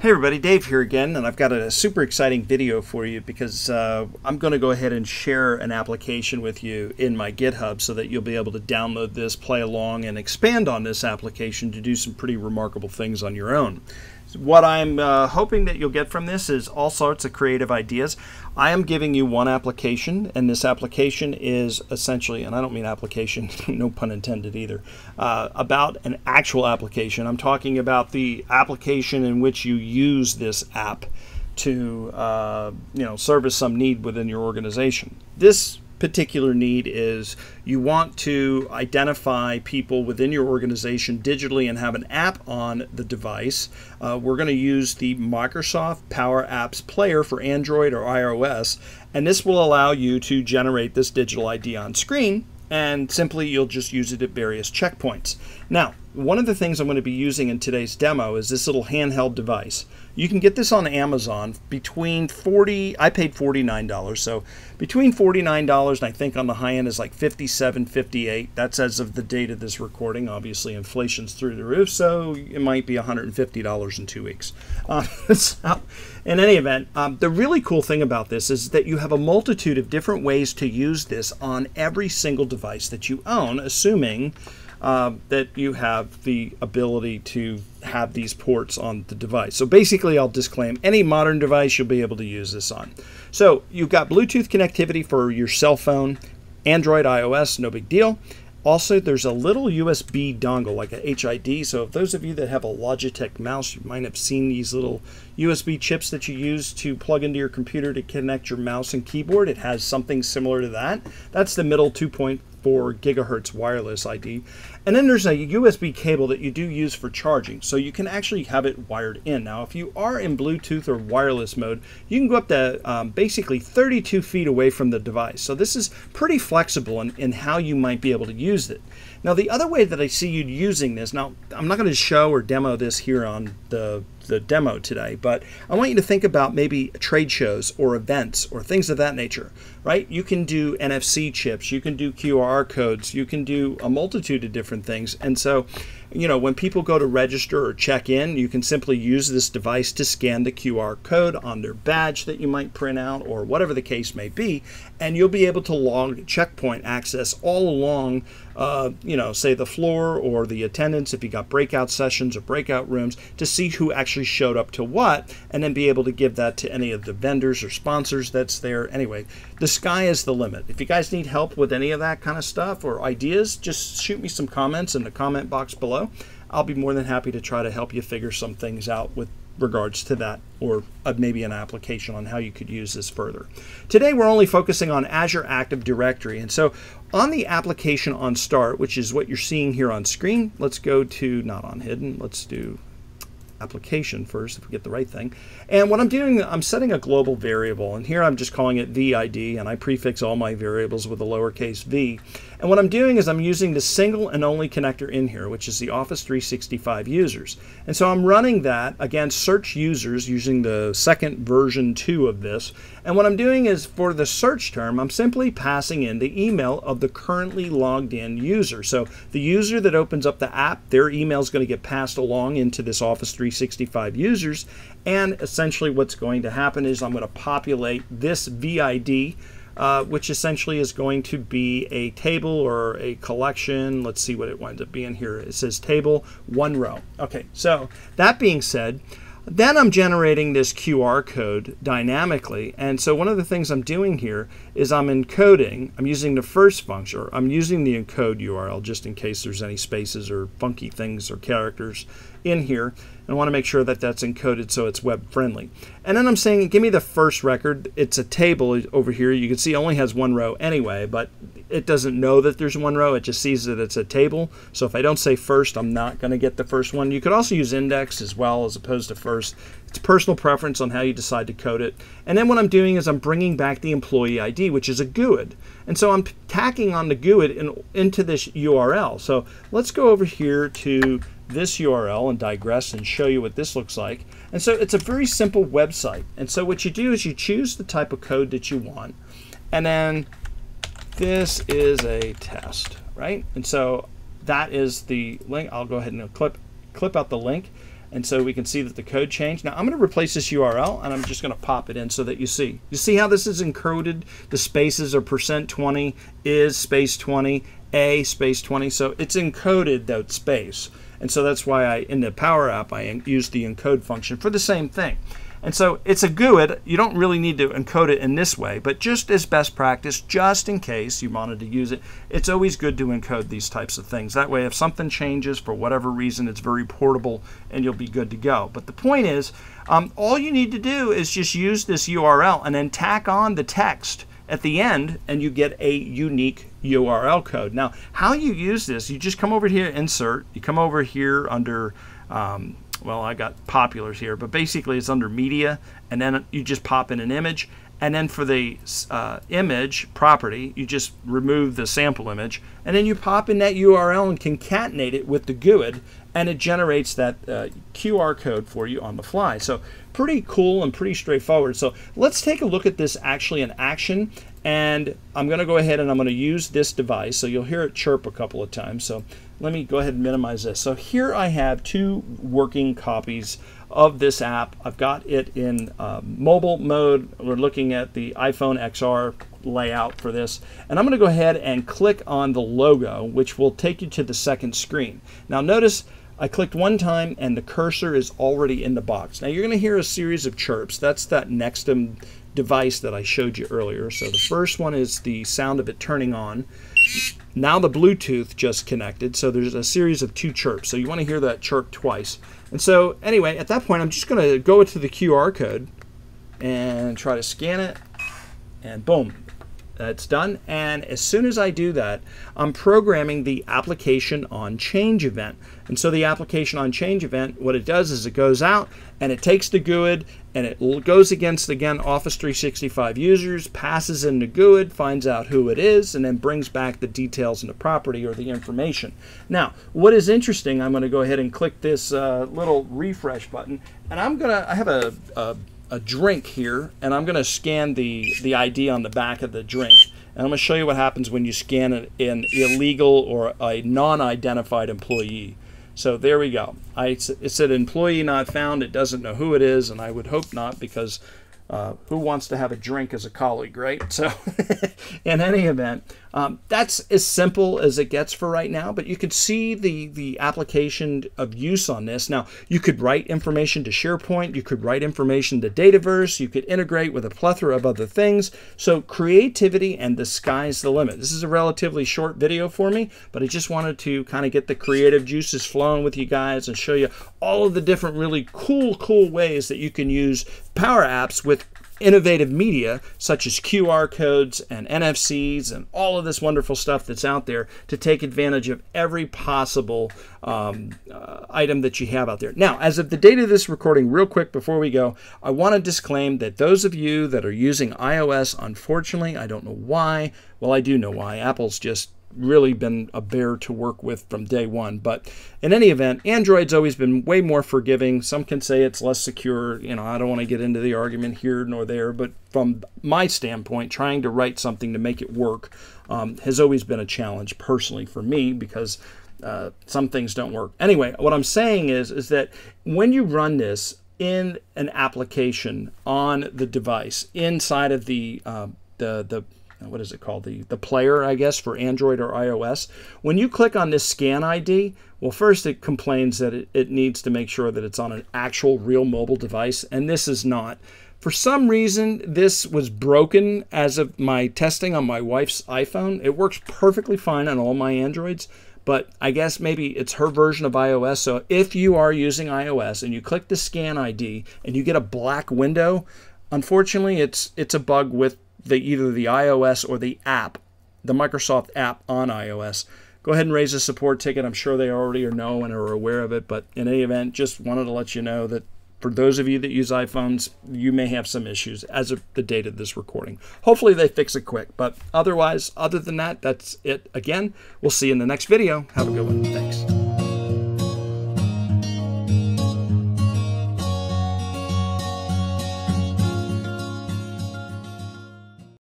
Hey everybody, Dave here again, and I've got a super exciting video for you because uh, I'm going to go ahead and share an application with you in my GitHub so that you'll be able to download this, play along, and expand on this application to do some pretty remarkable things on your own. What I'm uh, hoping that you'll get from this is all sorts of creative ideas. I am giving you one application, and this application is essentially, and I don't mean application, no pun intended either, uh, about an actual application. I'm talking about the application in which you use this app to, uh, you know, service some need within your organization. This particular need is you want to identify people within your organization digitally and have an app on the device. Uh, we're going to use the Microsoft Power Apps Player for Android or iOS, and this will allow you to generate this digital ID on screen and simply you'll just use it at various checkpoints. Now, one of the things I'm going to be using in today's demo is this little handheld device. You can get this on Amazon between 40 I paid $49 so between $49 and I think on the high end is like 57 58 that's as of the date of this recording. Obviously inflation's through the roof so it might be $150 in two weeks. Uh, so in any event um, the really cool thing about this is that you have a multitude of different ways to use this on every single device that you own assuming uh, that you have the ability to have these ports on the device. So basically, I'll disclaim any modern device you'll be able to use this on. So you've got Bluetooth connectivity for your cell phone, Android, iOS, no big deal. Also, there's a little USB dongle, like a HID. So, if those of you that have a Logitech mouse, you might have seen these little USB chips that you use to plug into your computer to connect your mouse and keyboard. It has something similar to that. That's the middle 2.4 gigahertz wireless ID. And then there's a USB cable that you do use for charging, so you can actually have it wired in. Now, if you are in Bluetooth or wireless mode, you can go up to um, basically 32 feet away from the device. So this is pretty flexible in, in how you might be able to use it. Now, the other way that I see you using this, now I'm not going to show or demo this here on the the demo today, but I want you to think about maybe trade shows or events or things of that nature, right? You can do NFC chips, you can do QR codes, you can do a multitude of different things. And so, you know, when people go to register or check in, you can simply use this device to scan the QR code on their badge that you might print out or whatever the case may be, and you'll be able to log checkpoint access all along uh, you know, say the floor or the attendance, if you got breakout sessions or breakout rooms, to see who actually showed up to what, and then be able to give that to any of the vendors or sponsors that's there. Anyway, the sky is the limit. If you guys need help with any of that kind of stuff or ideas, just shoot me some comments in the comment box below. I'll be more than happy to try to help you figure some things out with regards to that or uh, maybe an application on how you could use this further. Today we're only focusing on Azure Active Directory and so on the application on start which is what you're seeing here on screen let's go to not on hidden let's do application first if we get the right thing. And what I'm doing, I'm setting a global variable, and here I'm just calling it VID, and I prefix all my variables with a lowercase v. And what I'm doing is I'm using the single and only connector in here, which is the Office 365 users. And so I'm running that against search users using the second version 2 of this. And what I'm doing is for the search term, I'm simply passing in the email of the currently logged in user. So the user that opens up the app, their email is going to get passed along into this Office 365 users. And essentially what's going to happen is I'm going to populate this VID uh, which essentially is going to be a table or a collection. Let's see what it winds up being here. It says table, one row. Okay, so that being said, then I'm generating this QR code dynamically. And so one of the things I'm doing here is I'm encoding, I'm using the first function, I'm using the encode URL just in case there's any spaces or funky things or characters in here. I want to make sure that that's encoded so it's web friendly. And then I'm saying, give me the first record. It's a table over here. You can see it only has one row anyway, but it doesn't know that there's one row. It just sees that it's a table. So if I don't say first, I'm not going to get the first one. You could also use index as well as opposed to first. It's personal preference on how you decide to code it. And then what I'm doing is I'm bringing back the employee ID, which is a GUID. And so I'm tacking on the GUID in, into this URL. So let's go over here to this URL and digress and show you what this looks like. And so it's a very simple website. And so what you do is you choose the type of code that you want. And then this is a test, right? And so that is the link. I'll go ahead and clip, clip out the link. And so we can see that the code changed. Now I'm going to replace this URL and I'm just going to pop it in so that you see. You see how this is encoded? The spaces are percent 20 is space 20, A space 20. So it's encoded that space. And so that's why I, in the Power App, I use the encode function for the same thing. And so it's a GUID. You don't really need to encode it in this way, but just as best practice, just in case you wanted to use it, it's always good to encode these types of things. That way, if something changes for whatever reason, it's very portable and you'll be good to go. But the point is, um, all you need to do is just use this URL and then tack on the text at the end and you get a unique URL code. Now, how you use this, you just come over here, insert, you come over here under um, well, I got populars here, but basically it's under media, and then you just pop in an image, and then for the uh, image property, you just remove the sample image, and then you pop in that URL and concatenate it with the GUID, and it generates that uh, QR code for you on the fly. So pretty cool and pretty straightforward. So let's take a look at this actually in action, and I'm going to go ahead and I'm going to use this device. So you'll hear it chirp a couple of times. So let me go ahead and minimize this. So here I have two working copies of this app. I've got it in uh, mobile mode. We're looking at the iPhone XR layout for this. And I'm going to go ahead and click on the logo, which will take you to the second screen. Now notice I clicked one time and the cursor is already in the box. Now you're going to hear a series of chirps. That's that Nextum device that I showed you earlier. So the first one is the sound of it turning on. Now the Bluetooth just connected, so there's a series of two chirps. So you want to hear that chirp twice. And so anyway, at that point, I'm just going to go to the QR code and try to scan it. And boom, that's done. And as soon as I do that, I'm programming the application on change event. And so the application on change event, what it does is it goes out and it takes the GUID and it goes against, again, Office 365 users, passes in the GUID, finds out who it is, and then brings back the details and the property or the information. Now, what is interesting, I'm going to go ahead and click this uh, little refresh button, and I'm going to, I have a, a a drink here, and I'm going to scan the, the ID on the back of the drink. And I'm going to show you what happens when you scan an, an illegal or a non-identified employee. So there we go. I, it said employee not found. It doesn't know who it is, and I would hope not because uh, who wants to have a drink as a colleague, right? So, in any event, um, that's as simple as it gets for right now. But you could see the the application of use on this. Now, you could write information to SharePoint. You could write information to Dataverse. You could integrate with a plethora of other things. So, creativity and the sky's the limit. This is a relatively short video for me, but I just wanted to kind of get the creative juices flowing with you guys and show you all of the different really cool, cool ways that you can use Power Apps with innovative media such as QR codes and NFCs and all of this wonderful stuff that's out there to take advantage of every possible um, uh, item that you have out there. Now, as of the date of this recording, real quick before we go, I want to disclaim that those of you that are using iOS, unfortunately, I don't know why. Well, I do know why. Apple's just really been a bear to work with from day one. But in any event, Android's always been way more forgiving. Some can say it's less secure. You know, I don't want to get into the argument here nor there, but from my standpoint, trying to write something to make it work um, has always been a challenge personally for me because uh, some things don't work. Anyway, what I'm saying is, is that when you run this in an application on the device inside of the uh, the the Uh, what is it called? The the player I guess for Android or iOS. When you click on this scan ID well first it complains that it, it needs to make sure that it's on an actual real mobile device and this is not. For some reason this was broken as of my testing on my wife's iPhone. It works perfectly fine on all my Androids but I guess maybe it's her version of iOS. So if you are using iOS and you click the scan ID and you get a black window unfortunately it's it's a bug with the either the iOS or the app, the Microsoft app on iOS. Go ahead and raise a support ticket. I'm sure they already are know and are aware of it, but in any event, just wanted to let you know that for those of you that use iPhones, you may have some issues as of the date of this recording. Hopefully they fix it quick, but otherwise, other than that, that's it. Again, we'll see you in the next video. Have a good one. Thanks.